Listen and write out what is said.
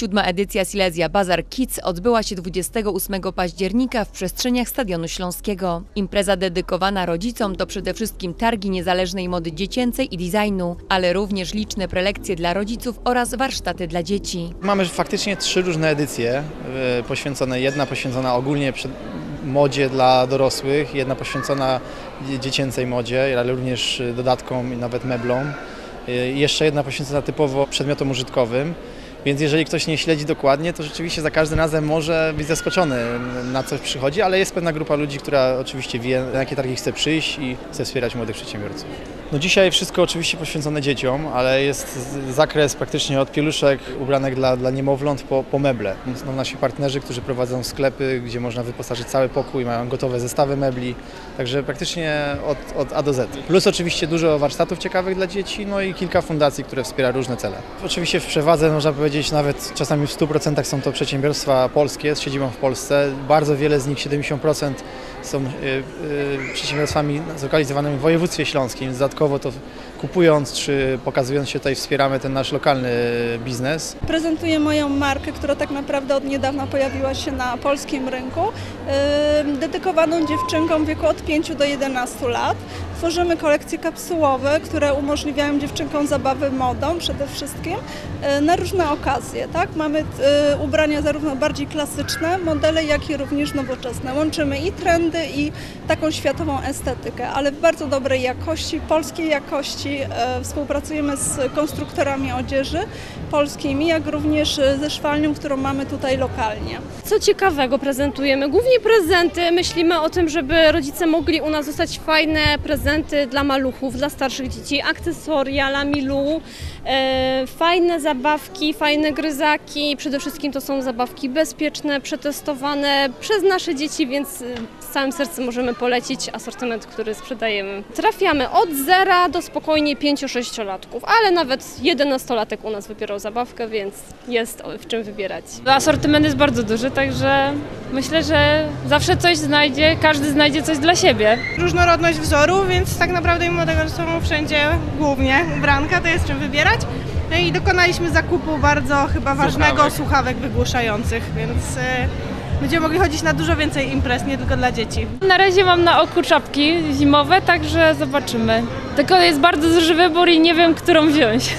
Siódma edycja Silesia Bazar Kids odbyła się 28 października w przestrzeniach Stadionu Śląskiego. Impreza dedykowana rodzicom to przede wszystkim targi niezależnej mody dziecięcej i designu, ale również liczne prelekcje dla rodziców oraz warsztaty dla dzieci. Mamy faktycznie trzy różne edycje e, poświęcone. Jedna poświęcona ogólnie modzie dla dorosłych, jedna poświęcona dzie- dziecięcej modzie, ale również e, dodatkom i nawet meblom. E, Jeszcze jedna poświęcona typowo przedmiotom użytkowym. Więc jeżeli ktoś nie śledzi dokładnie, to rzeczywiście za każdym razem może być zaskoczony na coś przychodzi, ale jest pewna grupa ludzi, która oczywiście wie na jakie targi chce przyjść i chce wspierać młodych przedsiębiorców. No dzisiaj wszystko oczywiście poświęcone dzieciom, ale jest z- zakres praktycznie od pieluszek, ubranek dla, dla niemowląt po, po meble. Są nasi partnerzy, którzy prowadzą sklepy, gdzie można wyposażyć cały pokój, mają gotowe zestawy mebli, także praktycznie od, od A do Z. Plus oczywiście dużo warsztatów ciekawych dla dzieci, no i kilka fundacji, które wspiera różne cele. Oczywiście w przewadze można powiedzieć nawet czasami w 100% są to przedsiębiorstwa polskie z siedzibą w Polsce. Bardzo wiele z nich, 70% są y, y, przedsiębiorstwami zlokalizowanymi w województwie śląskim, więc to kupując czy pokazując się tutaj wspieramy ten nasz lokalny biznes. Prezentuję moją markę, która tak naprawdę od niedawna pojawiła się na polskim rynku, yy, dedykowaną dziewczynkom w wieku od 5 do 11 lat. Tworzymy kolekcje kapsułowe, które umożliwiają dziewczynkom zabawy modą przede wszystkim yy, na różne okazje. Tak? Mamy yy, ubrania zarówno bardziej klasyczne, modele, jak i również nowoczesne. Łączymy i trendy, i taką światową estetykę, ale w bardzo dobrej jakości, polskiej jakości. E, Współpracujemy z konstruktorami odzieży polskimi, jak również e, ze szwalnią, którą mamy tutaj lokalnie. Co ciekawego prezentujemy? Głównie prezenty. Myślimy o tym, żeby rodzice mogli u nas dostać fajne prezenty dla maluchów, dla starszych dzieci, akcesoria, lamilu, e, fajne zabawki, fajne gryzaki. Przede wszystkim to są zabawki bezpieczne, przetestowane przez nasze dzieci, więc e, z całym sercem możemy polecić asortyment, który sprzedajemy. Trafiamy od zera do spokojnie 5-6-latków, ale nawet 11-latek u nas wybierał zabawkę, więc jest w czym wybierać. Asortyment jest bardzo duży, także myślę, że zawsze coś znajdzie, każdy znajdzie coś dla siebie. różnorodność wzorów, więc tak naprawdę mimo tego, że są wszędzie głównie ubranka, to jest czym wybierać. No i dokonaliśmy zakupu bardzo chyba ważnego Słuchawek. słuchawek, wygłuszających, więc e, będziemy mogli chodzić na dużo więcej imprez, nie tylko dla dzieci. Na razie mam na oku czapki zimowe, także zobaczymy. Tylko jest bardzo duży wybór i nie wiem, którą wziąć.